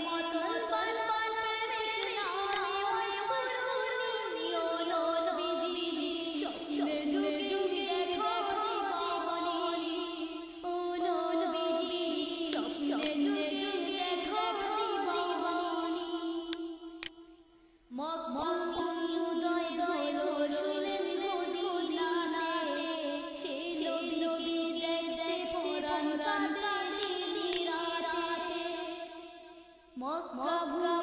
মতো মক্কা